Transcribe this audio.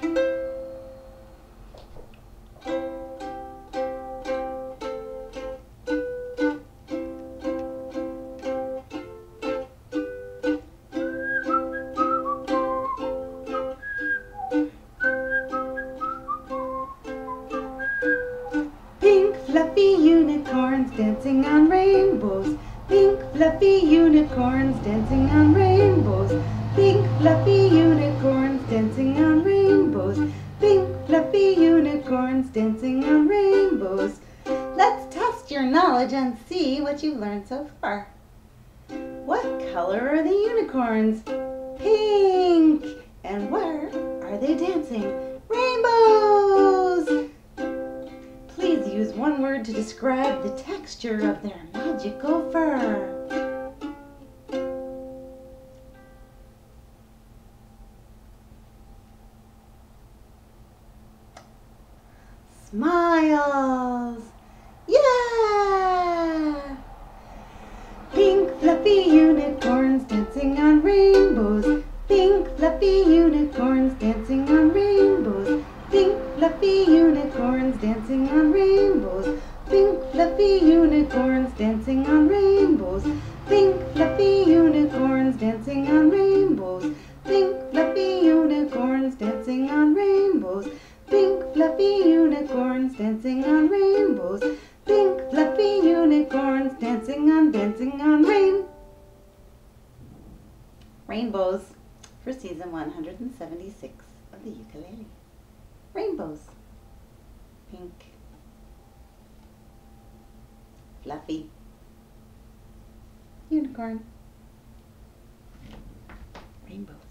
Pink fluffy unicorns dancing on rainbows. Pink fluffy unicorns dancing on rainbows. Pink fluffy dancing on rainbows. Let's test your knowledge and see what you've learned so far. What color are the unicorns? Pink. And where are they dancing? Rainbows. Please use one word to describe the texture of their magical fur. Smiles. Yeah! Pink fluffy unicorns dancing on rainbows. Pink fluffy unicorns dancing on rainbows. Pink fluffy unicorns dancing on rainbows. Pink fluffy unicorns dancing on rainbows. Pink fluffy unicorns dancing on rainbows. Pink fluffy unicorns dancing on dancing on rain. Rainbows for season 176 of the ukulele. Rainbows. Pink. Fluffy. Unicorn. Rainbow.